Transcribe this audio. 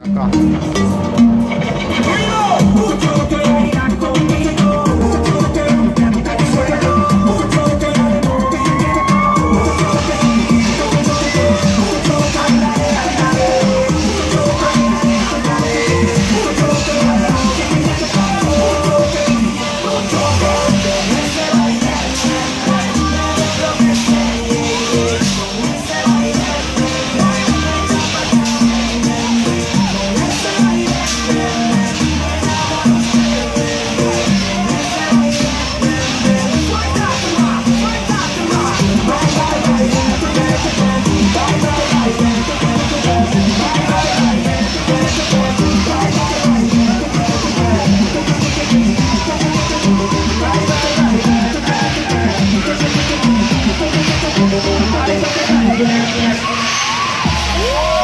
干 Thank you.